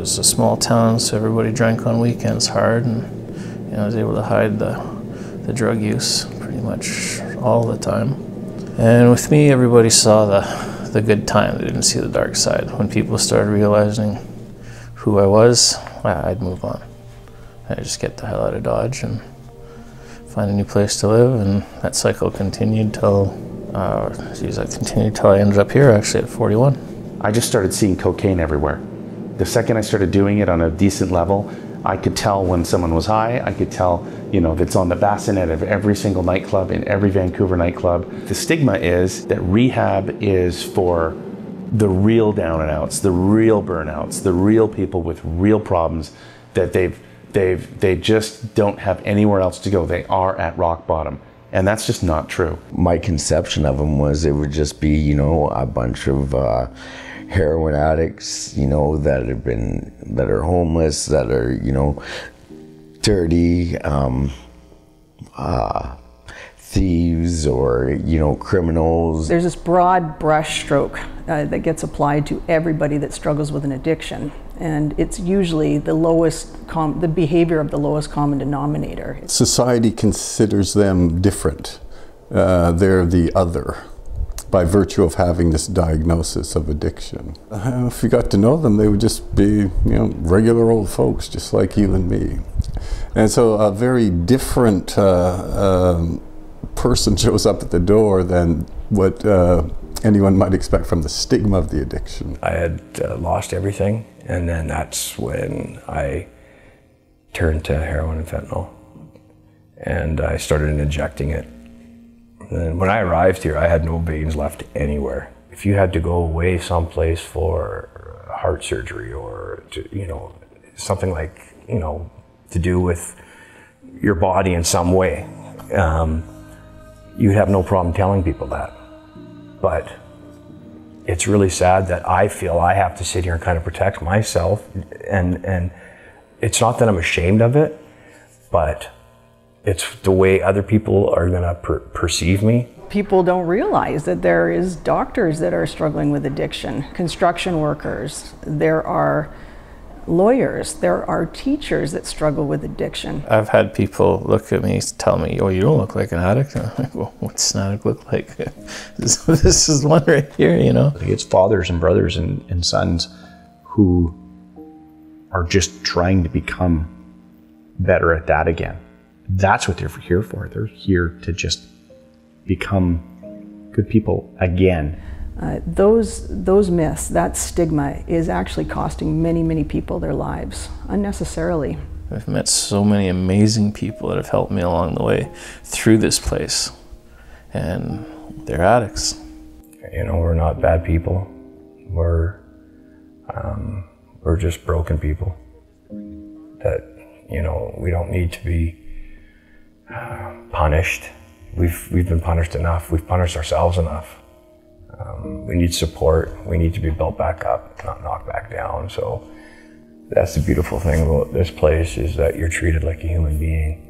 was a small town, so everybody drank on weekends hard, and you know, I was able to hide the, the drug use pretty much all the time. And with me, everybody saw the, the good time. They didn't see the dark side. When people started realizing who I was, I'd move on. I'd just get the hell out of Dodge and find a new place to live. And that cycle continued till, uh, geez, I continued till I ended up here actually at 41. I just started seeing cocaine everywhere. The second I started doing it on a decent level, I could tell when someone was high. I could tell, you know, that's on the bassinet of every single nightclub in every Vancouver nightclub. The stigma is that rehab is for the real down and outs, the real burnouts, the real people with real problems that they've they've they just don't have anywhere else to go. They are at rock bottom. And that's just not true. My conception of them was it would just be, you know, a bunch of uh, heroin addicts, you know, that have been, that are homeless, that are, you know, dirty, um, uh, thieves or, you know, criminals. There's this broad brushstroke uh, that gets applied to everybody that struggles with an addiction. And it's usually the lowest, the behavior of the lowest common denominator. Society considers them different. Uh, they're the other by virtue of having this diagnosis of addiction. Uh, if you got to know them, they would just be, you know, regular old folks, just like you and me. And so a very different uh, um, person shows up at the door than what uh, anyone might expect from the stigma of the addiction. I had uh, lost everything, and then that's when I turned to heroin and fentanyl, and I started injecting it. And when I arrived here, I had no veins left anywhere. If you had to go away someplace for heart surgery or to, you know something like you know to do with your body in some way. Um, you'd have no problem telling people that. But it's really sad that I feel I have to sit here and kind of protect myself. And, and it's not that I'm ashamed of it, but it's the way other people are going to per- perceive me. People don't realize that there is doctors that are struggling with addiction, construction workers, there are lawyers, there are teachers that struggle with addiction. I've had people look at me, tell me, "Oh, you don't look like an addict." I'm like, well, what's an addict look like? this, this is one right here, you know. It's fathers and brothers and, and sons who are just trying to become better at that again. That's what they're here for. They're here to just become good people again. Uh, those, those myths, that stigma is actually costing many, many people their lives unnecessarily. I've met so many amazing people that have helped me along the way through this place, and they're addicts. You know, we're not bad people. We're um, we're just broken people. That you know, we don't need to be punished. We've we've been punished enough. We've punished ourselves enough. Um, we need support. We need to be built back up, not knocked back down. So that's the beautiful thing about this place is that you're treated like a human being.